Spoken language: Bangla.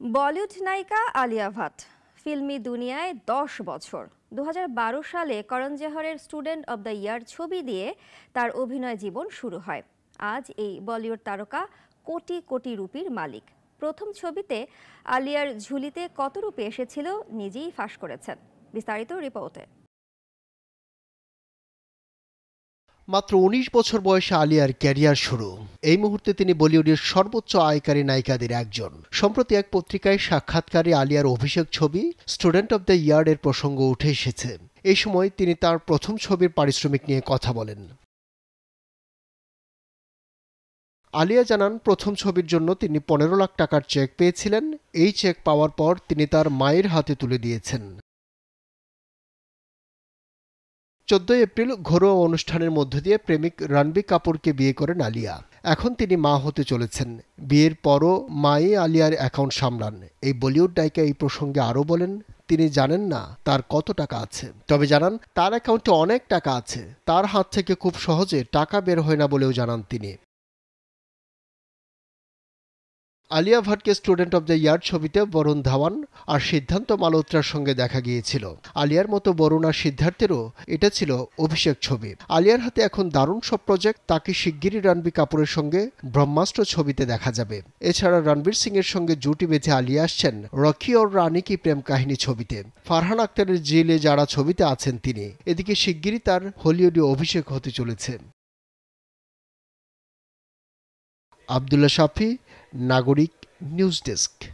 বলিউড নায়িকা আলিয়া ভাট, ফিল্মি দুনিয়ায় দশ বছর। দু হাজার বারো সালে করণ জহরের স্টুডেন্ট অব দ্য ইয়ার ছবি দিয়ে তার অভিনয় জীবন শুরু হয়। আজ এই বলিউড তারকা কোটি কোটি রুপির মালিক। প্রথম ছবিতে আলিয়ার ঝুলিতে কত রূপে এসেছিল নিজেই ফাঁস করেছেন। বিস্তারিত রিপোর্টে। মাত্র উনিশ বছর বয়সে আলিয়ার ক্যারিয়ার শুরু। এই মুহূর্তে তিনি বলিউডের সর্বোচ্চ আয়কারী নায়িকাদের একজন। সম্প্রতি এক পত্রিকায় সাক্ষাৎকারে আলিয়ার অভিষেক ছবি, স্টুডেন্ট অব দ্য ইয়ার এর প্রসঙ্গ উঠে এসেছে। এই সময় তিনি তার প্রথম ছবির পারিশ্রমিক নিয়ে কথা বলেন। আলিয়া জানান, প্রথম ছবির জন্য তিনি পনেরো লাখ টাকার চেক পেয়েছিলেন। এই চেক পাওয়ার পর তিনি তার মায়ের হাতে তুলে দিয়েছেন। চোদ্দই এপ্রিল ঘরোয়া অনুষ্ঠানের মধ্য দিয়ে প্রেমিক রণবীর কাপুরকে বিয়ে করেন আলিয়া। এখন তিনি মা হতে চলেছেন। বিয়ের পরও মায়ে আলিয়ার অ্যাকাউন্ট সামলান। এই বলিউড নায়িকা এই প্রসঙ্গে আরও বলেন, তিনি জানেন না তার কত টাকা আছে। তবে জানান, তার অ্যাকাউন্টে অনেক টাকা আছে। তার হাত থেকে খুব সহজে টাকা বের হয় না বলেও জানান তিনি। আলিয়া ভাটকে স্টুডেন্ট অব দ্য ইয়ার ছবিতে বরুণ ধাওয়ান আর সিদ্ধান্ত মালহোত্রার সঙ্গে দেখা গিয়েছিল। আলিয়ার মতো বরুণ আর সিদ্ধার্থেরও এটা ছিল অভিষেক ছবি। আলিয়ার হাতে এখন দারুণ সব প্রজেক্ট তাকে শিগগিরই রণবীর কাপুরের সঙ্গে ব্রহ্মাস্ত্র ছবিতে দেখা যাবে। এছাড়া রণবীর সিং এর সঙ্গে জুটি বেঁধে আলিয়া আসছেন রকি ওর রানী কি প্রেম কাহিনী ছবিতে। ফারহান আক্তারের জেলে যারা ছবিতে আছেন তিনি, এদিকে শিগগিরই তার হলিউডে অভিষেক হতে চলেছে। আবদুল্লা শাফি নাগরিক নিউজ ডেস্ক।